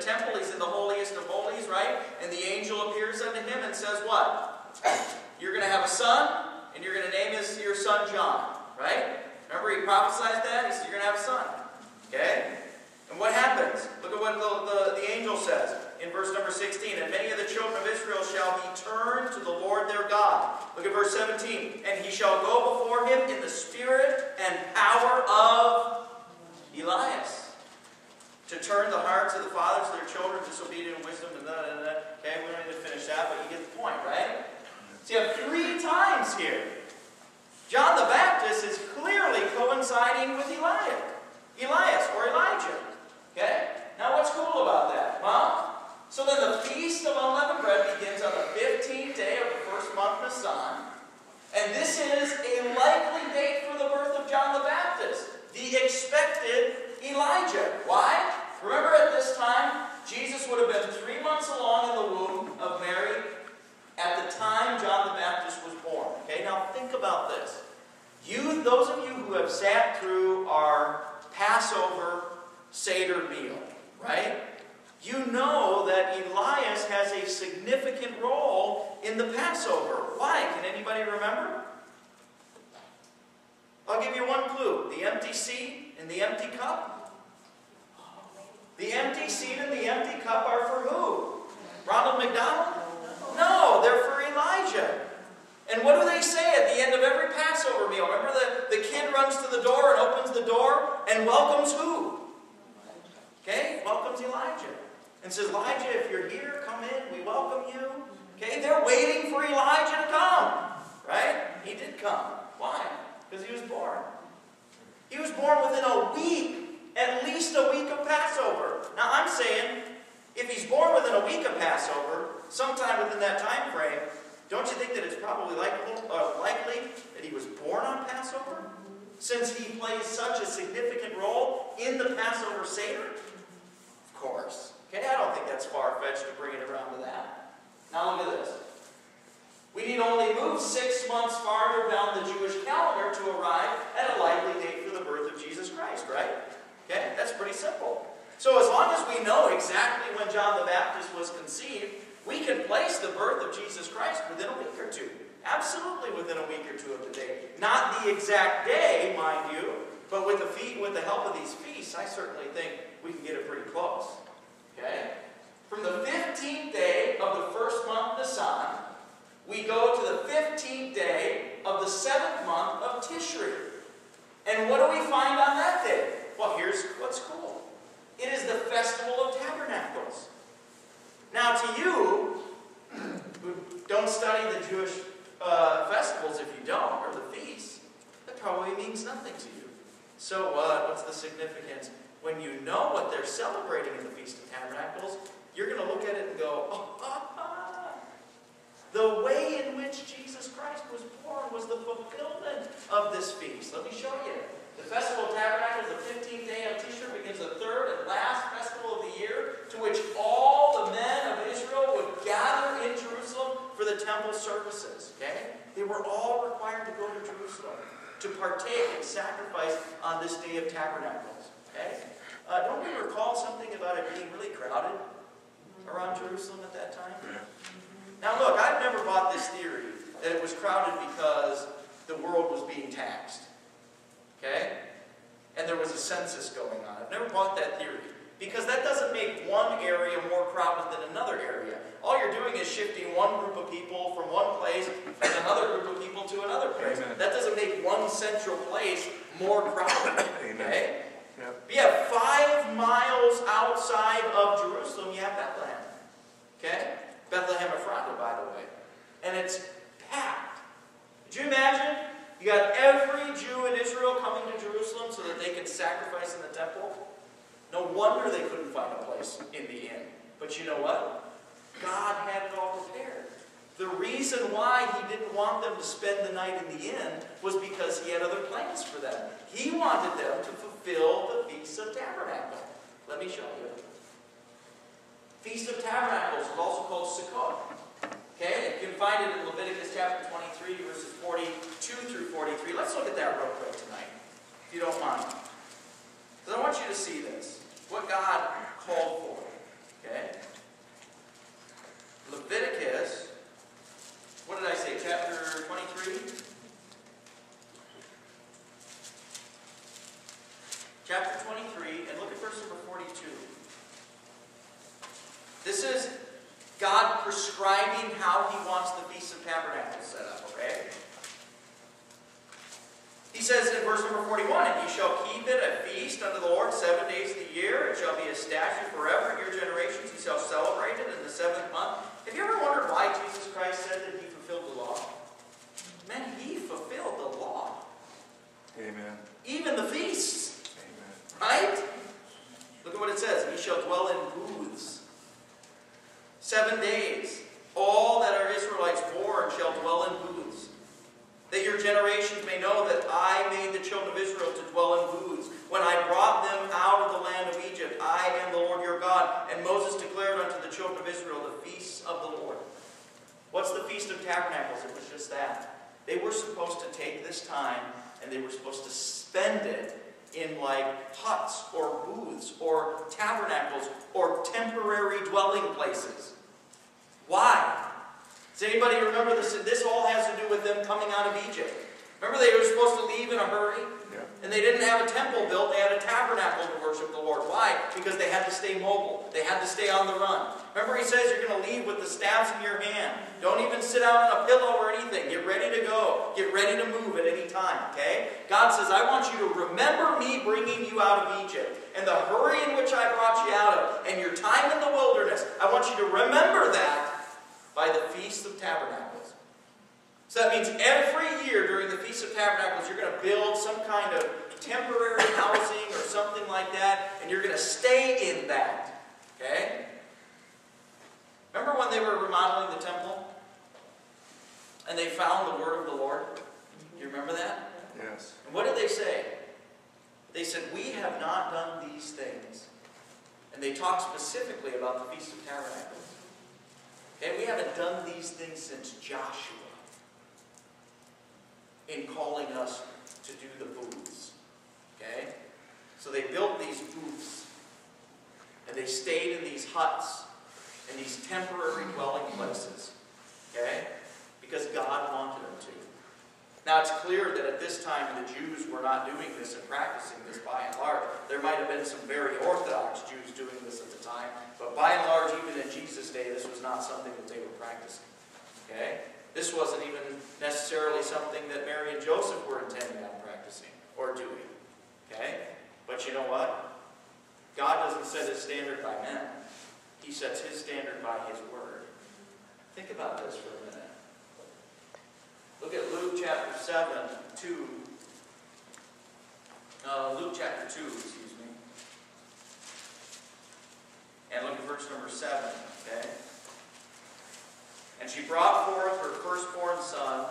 temple. He's in the holiest of holies, right? And the angel appears unto him and says, What? You're going to have a son, and you're going to name his, your son John, right? Remember, he prophesied that? He said, You're going to have a son. Okay? And what happens? Look at what the, the, the angel says in verse number 16. And many of the children of Israel shall be turned to the Lord their God. Look at verse 17. And he shall go before him in the spirit and power of Elias. To turn the hearts of the fathers to their children, disobedient wisdom, and da, da, da. Okay, we don't need to finish that, but you get the point, right? So you have three times here. John the Baptist is clearly coinciding with Elias, Elias or Elijah. Okay? Now what's cool about that? Huh? So then the Feast of Unleavened Bread begins on the 15th day of the first month Nisan. And this is a likely date for the birth of John the Baptist, the expected Elijah. Why? Remember at this time, Jesus would have been three months along in the womb of Mary at the time John the Baptist was born. Okay, now think about this. You, those of you who have sat through our Passover Seder meal, right? You know that Elias has a significant role in the Passover. Why? Can anybody remember? I'll give you one clue. The empty seat and the empty cup. The empty seat and the empty cup are for who? Ronald McDonald? No, they're for Elijah. And what do they say at the end of every Passover meal? Remember the, the kid runs to the door and opens the door and welcomes who? Okay, welcomes Elijah. And says, Elijah, if you're here, come in, we welcome you. Okay, they're waiting for Elijah to come. Right? He did come. Why? Because he was born. He was born within a week, at least a week of Passover. Now I'm saying, if he's born within a week of Passover, sometime within that time frame, don't you think that it's probably likely, uh, likely that he was born on Passover? Since he plays such a significant role in the Passover Seder? Of course. Okay, I don't think that's far-fetched to bring it around to that. Now look at this. We need only move six months farther down the Jewish calendar to arrive at a likely date for the birth of Jesus Christ, right? Okay, that's pretty simple. So as long as we know exactly when John the Baptist was conceived, we can place the birth of Jesus Christ within a week or two. Absolutely within a week or two of the day. Not the exact day, mind you, but with the, feet, with the help of these feasts, I certainly think we can get it pretty close. Okay? From the 15th day of the first month, the Nisan, we go to the 15th day of the seventh month of Tishri. And what do we find on that day? Well, here's what's cool. It is the Festival of Tabernacles. Now, to you, who don't study the Jewish uh, festivals, if you don't, or the feasts, that probably means nothing to you. So what? What's the significance? When you know what they're celebrating in the Feast of Tabernacles, you're going to look at it and go, oh. The way in which Jesus Christ was born was the fulfillment of this feast. Let me show you. The Festival of Tabernacles, the 15th day of Tishri, begins the third and last festival of the year, to which all the men of Israel would gather in Jerusalem for the temple services. Okay? They were all required to go to Jerusalem to partake and sacrifice on this day of tabernacles. Okay? Uh, don't we recall something about it being really crowded around Jerusalem at that time? Now look, I've never bought this theory that it was crowded because the world was being taxed. Okay? And there was a census going on. I've never bought that theory. Because that doesn't make one area more crowded than another area. All you're doing is shifting one group of people from one place and another group of people to another place. Amen. That doesn't make one central place more crowded. Okay? Yep. You have five miles outside of Jerusalem, you have Bethlehem. Okay? Bethlehem Ephrathah, by the way. And it's packed. Could you imagine you got every Jew in Israel coming to Jerusalem so that they could sacrifice in the temple. No wonder they couldn't find a place in the inn. But you know what? God had it all prepared. The reason why he didn't want them to spend the night in the inn was because he had other plans for them. He wanted them to fulfill the Feast of Tabernacles. Let me show you. Feast of Tabernacles is also called Sukkot. Okay, you can find it in Leviticus chapter 23, verses 42 through 43. Let's look at that real quick tonight, if you don't mind. Because I want you to see this, what God called for. Okay? Leviticus, what did I say, chapter 23? Chapter 23, and look at verse number 42. This is God prescribing how He wants the Feast of Tabernacles set up, okay? He says in verse number 41, And ye shall keep it a feast unto the Lord seven days of the year. It shall be a statute forever in your generations. Ye shall celebrate it in the seventh month. Have you ever wondered why Jesus Christ said that He fulfilled the law? Man, He fulfilled the law. Amen. Even the feasts. Amen. Right? Look at what it says. He shall dwell in booths. Seven days. All that are Israelites born shall dwell in booths. That your generations may know that I made the children of Israel to dwell in booths. When I brought them out of the land of Egypt, I am the Lord your God. And Moses declared unto the children of Israel the feasts of the Lord. What's the Feast of Tabernacles? It was just that. They were supposed to take this time and they were supposed to spend it in like huts or booths or tabernacles or temporary dwelling places. Why? Does anybody remember this? This all has to do with them coming out of Egypt. Remember they were supposed to leave in a hurry? Yeah. And they didn't have a temple built, they had a tabernacle to worship the Lord. Why? Because they had to stay mobile. They had to stay on the run. Remember he says you're going to leave with the staffs in your hand. Don't even sit down on a pillow or anything. Get ready to go. Get ready to move at any time, okay? God says, I want you to remember me bringing you out of Egypt and the hurry in which I brought you out of and your time in the wilderness. I want you to remember that by the Feast of Tabernacles. So that means every year during the Feast of Tabernacles, you're going to build some kind of temporary housing or something like that, and you're going to stay in that. Okay? Remember when they were remodeling the temple? And they found the word of the Lord? Do you remember that? Yes. And what did they say? They said, We have not done these things. And they talked specifically about the Feast of Tabernacles. Okay, we haven't done these things since Joshua in calling us to do the booths. Okay? So they built these booths and they stayed in these huts and these temporary dwelling places. Okay? Because God wanted them to. Now it's clear that at this time the Jews were not doing this and practicing this by and large. There might have been some very Orthodox Jews doing this at the time, but by and large, even in Jesus' day, this was not something that they were practicing. Okay? This wasn't even necessarily something that Mary and Joseph were intending on practicing or doing. Okay? But you know what? God doesn't set his standard by men. He sets his standard by his word. Think about this for a minute. Look at Luke chapter 7, 2. Uh, Luke chapter 2, excuse me. And look at verse number 7, okay? And she brought forth her firstborn son,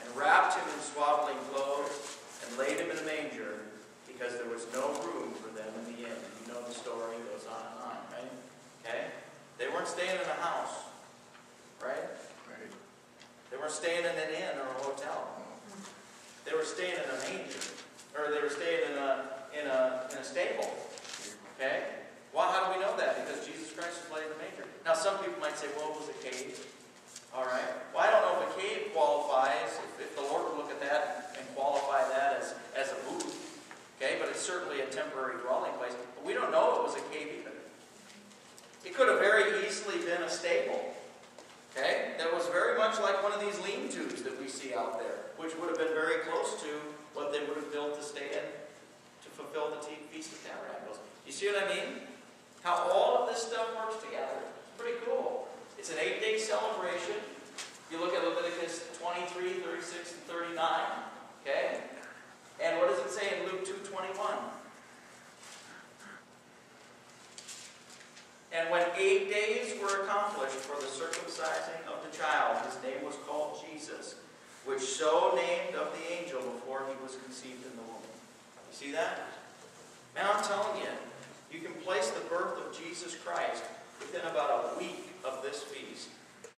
and wrapped him in swaddling clothes, and laid him in a manger, because there was no room for them in the inn. You know the story, goes on and on? Okay? They weren't staying in a house, right? Right. They weren't staying in an inn or a hotel. They were staying in a manger, or they were staying in a in a in a stable. Okay. Well, how do we know that? Because Jesus Christ was laid in the manger. Now, some people might say, "Well, it was a cave." All right. Well, I don't know if a cave qualifies. If, if the Lord would look at that and qualify that as as a booth, okay, but it's certainly a temporary dwelling place. But we don't know it was a cave either. It could have very easily been a stable. Okay? That was very much like one of these lean-tos that we see out there, which would have been very close to what they would have built to stay in to fulfill the Feast of Tabernacles. You see what I mean? How all of this stuff works together. It's pretty cool. It's an eight-day celebration. You look at Leviticus 23, 36, and 39. Okay? And what does it say in Luke 2.21? And when eight days were accomplished for the circumcising of the child, his name was called Jesus, which so named of the angel before he was conceived in the womb. You see that? Man, I'm telling you, you can place the birth of Jesus Christ within about a week of this feast.